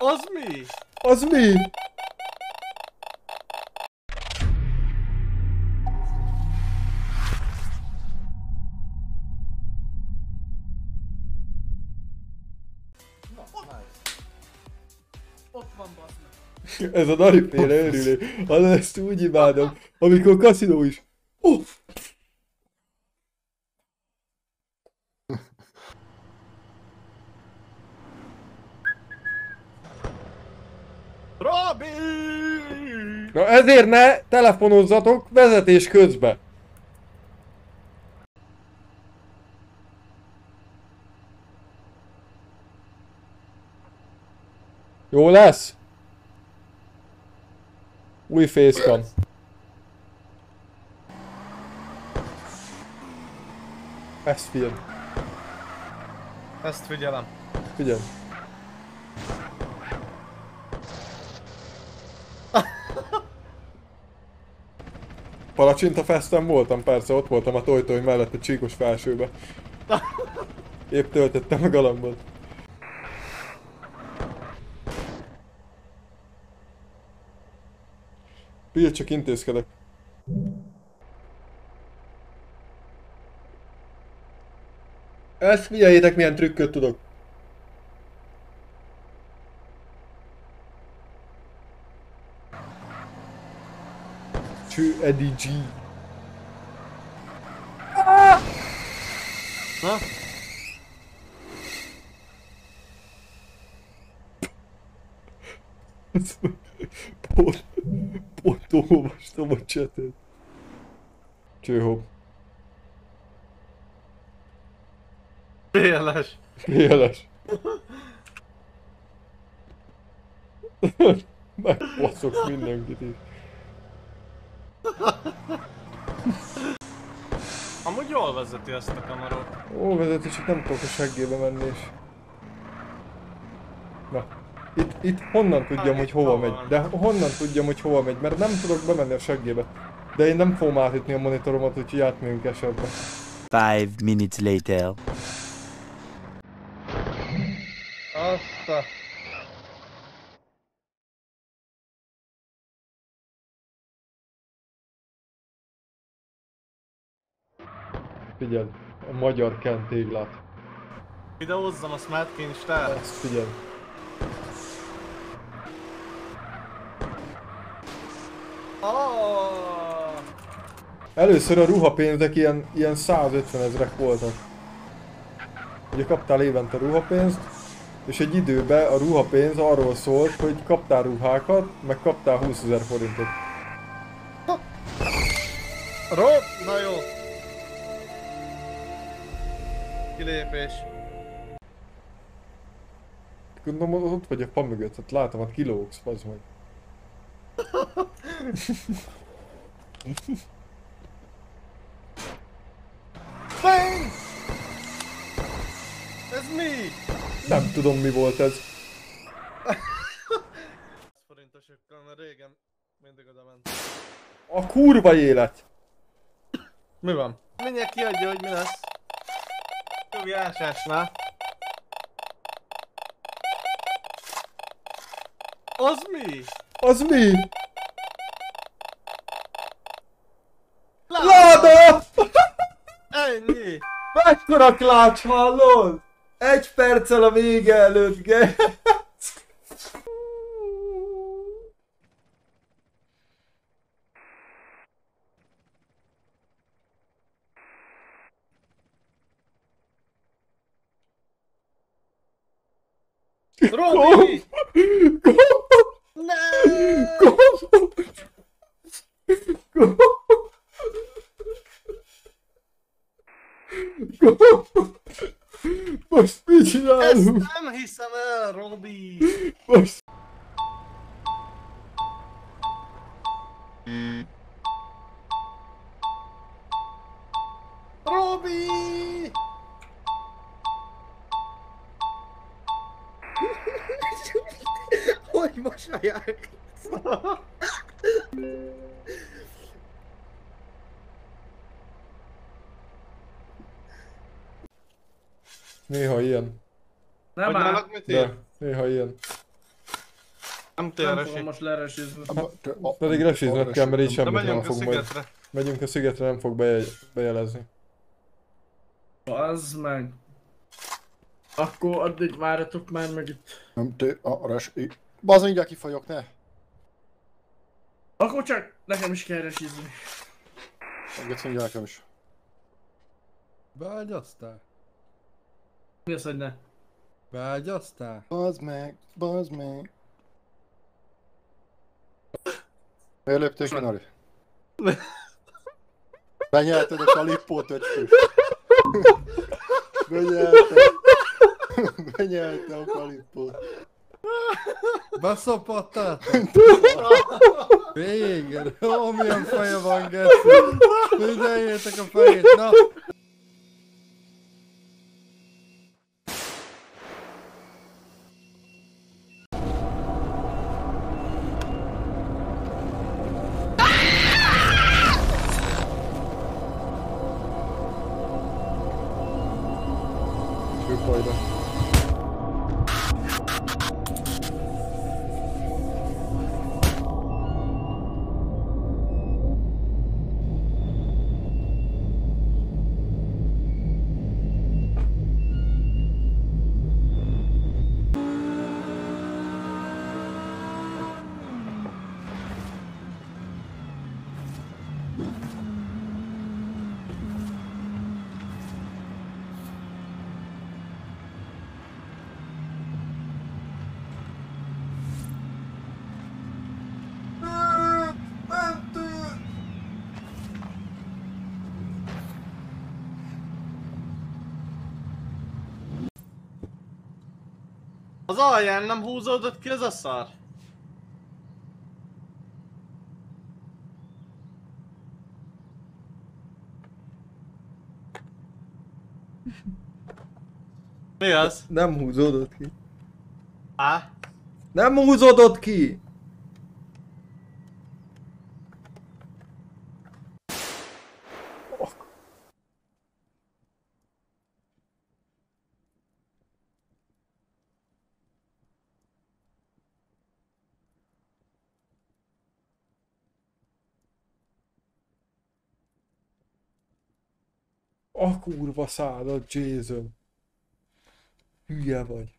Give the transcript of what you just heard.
Az mi? Az mi? Ez a naripére örülő. Az ezt úgy imádom. Amikor kaszinó is. Oh, Na ezért ne telefonozzatok vezetés közben. Jó lesz? Új facecam. Ezt figyelj, Ezt figyelem. figyelj. Palacsinta festen voltam, persze, ott voltam a tojtoj mellett a csíkos felsőbe. Épp töltöttem a galambot. Figyelj, csak intézkedek. Ezt figyeljétek milyen trükköt tudok. to Eddie G. Ah! Huh? Port, portou basta machetet. Csőhó. Éles. Éles. Megbaszok mindenkit is. Amúgy jól vezeti ezt a kamerát. Ó, vezető, csak nem tudok a seggébe menni is. Na. Itt, itt honnan tudjam, hogy hova megy? De honnan tudjam, hogy hova megy? Mert nem tudok bemenni a seggébe. De én nem fogom átütni a monitoromat, úgyhogy átmegyünk esetben. Five minutes later. Azt a... Figyeld, a magyar kent téglát. Videózzam a Smart Kincstár. Ezt figyeld. Oh! Először a ruhapénzek ilyen, ilyen 150 ezrek voltak. Ugye kaptál évente ruhapénzt, és egy időben a ruhapénz arról szólt, hogy kaptál ruhákat, meg kaptál 20 ezer forintot. Rob! Na jó. Kilépés. Gondolom ott vagy a fa mögött, ott látom, hogy kilógsz, az meg. Bang! Ez mi? Nem tudom mi volt ez. forintosokkal, mert régen mindig oda ment. A kurva élet! Mi van? Mindjárt kiadja, hogy mi lesz. Jogi ásásnál. Az mi? Az mi? Láda! Láda! Ennyi! Mekkora klács hallod? Egy perccel a vége előtt, ge. Drone! Como? Não! Como? Como? Como? Baş vicdanım. Estemhi Robi. Baş... Robi! Hogy mosolyog? Néha ilyen. Nem Hogy áll. nálad mit ír? De, néha ilyen. Nem fogom most te- a- Pedig resizned kell, mert így De semmit nem menjünk a fog majd. szigetre. Megyünk a szigetre, nem fog beje- bejelezni. Az meg. Akkor addig várjatok már meg itt. Nem, te, a res... i- Bazd, mindjárt kifagyok, ne! Akkor csak nekem is kell resizni. Engedsz mindjárt nekem is. Beágyaztál? Mi az, hogy ne? Beágyaztál? Bazd meg, bazd meg. Miért léptél ki, Nari? Benyelted a kalippót, öcskő. Benyelted. Benyelted a kalippót. Beszopattál? Végre! Ó, milyen feje van, Geci! Figyeljétek a fejét, na! Az alján nem húzódott ki ez a szar? Mi az? Nem húzódott ki. Á? Nem húzódott ki! A kurva szádat, Jason. Hülye vagy.